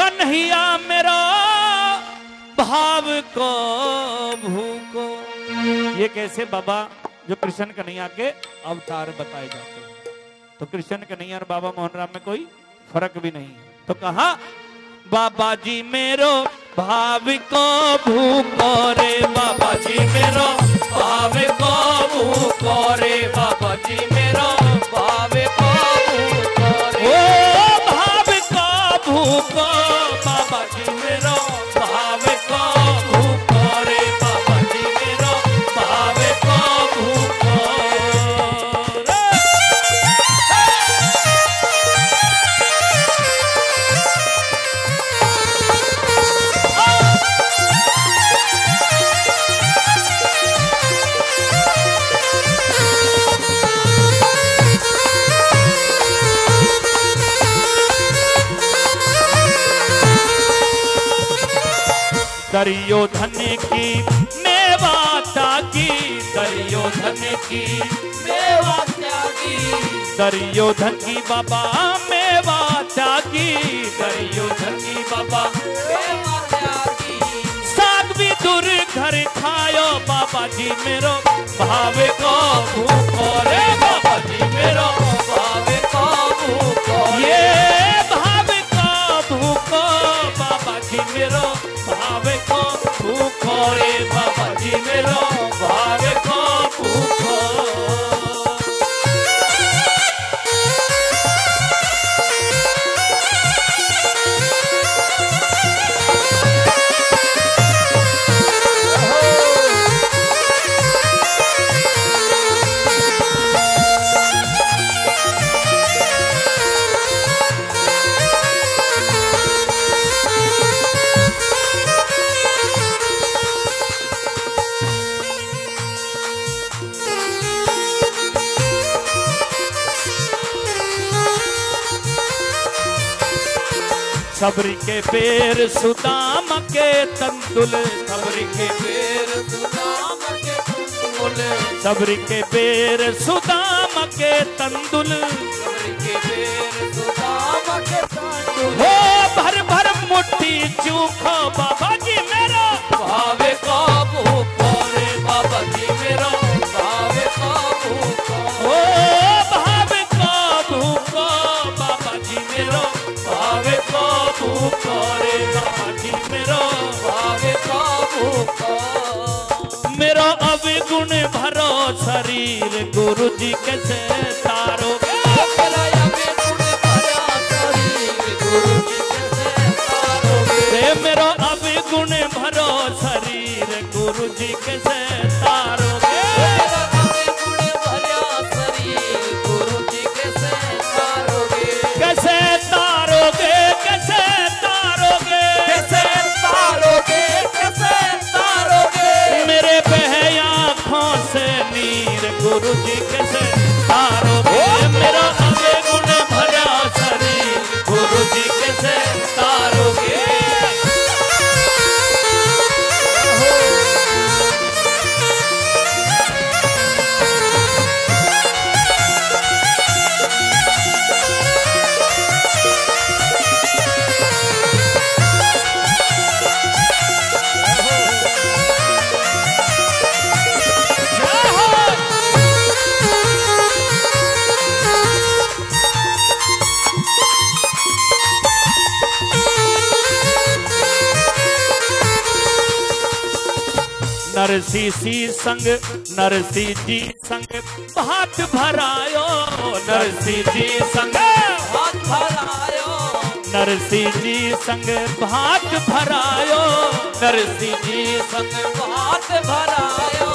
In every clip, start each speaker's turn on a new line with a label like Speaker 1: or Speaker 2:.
Speaker 1: कन्हैया मेरो, भाव को भूको ये कैसे बाबा, जो कृष्ण कन्हैया के अवतार बताए जाते हैं। तो कृष्ण कन्हैया और बाबा मोहन राम में कोई फ़र्क भी नहीं तो कहा, बाबा जी मेरो, भाव को भूको रे, बाबा जी मेरो, भाव को भूको रे, बाबा जी दरियो धन की मेवा त्यागी दरियो धन की मेवा त्यागी। दरियो धन की बाबा मेवा त्यागी दरियो धन की बाबा मेवा त्यागी। दूर घर खायो बाबा जी मेरो भावे को भूखो रे बाबा जी मेरो बाबा जी मेरा भावे सबरी के पेर सुदाम के तंदुल। सबरी के पेर सुदाम सबरी के पेर सुदाम के तंदुल। सबरी के पेर सुदाम के तंदुल। हो भर भर मुट्ठी चूखो बाबा। अवगुण भरो शरीर गुरु जी कैसे तारो मेरा मेरो अवगुण भरो शरीर गुरु जी कैसे गुरु जी कैसे नरसी सी संग नरसी जी संग भात भरायो नरसी जी संग। भात भरायो। नरसी जी संग भात भरायो नरसी जी संग भात भरायो।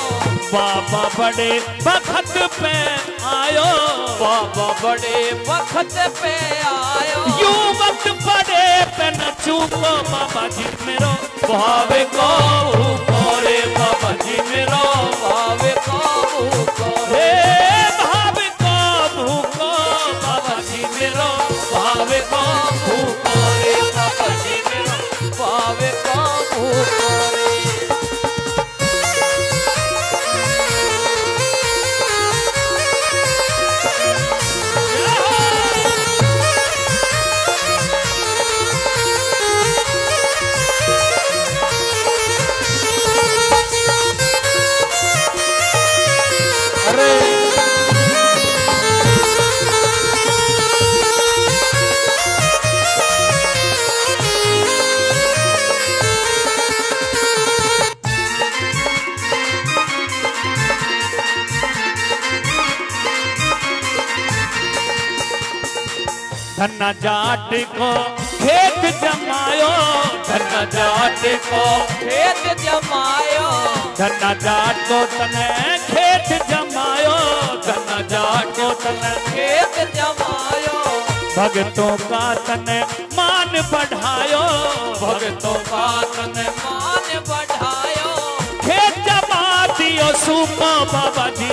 Speaker 1: बाबा बड़े बखत पे आयो बाबा बड़े बखत पे आयो। यू वक्त बड़े पे न चूको बाबा जी मेरो भावे को। भूखो धन्ना जाट को खेत जमायो। धन्ना जाट को
Speaker 2: खेत जमायो।
Speaker 1: धन्ना जाट को तने खेत जमायो। धन्ना जाट को तने
Speaker 2: खेत जमायो।
Speaker 1: भगतों का तने मान बढ़ायो।
Speaker 2: भगतों का तन मान बढ़ायो।
Speaker 1: खेत जमा दियो सुपा बाबा जी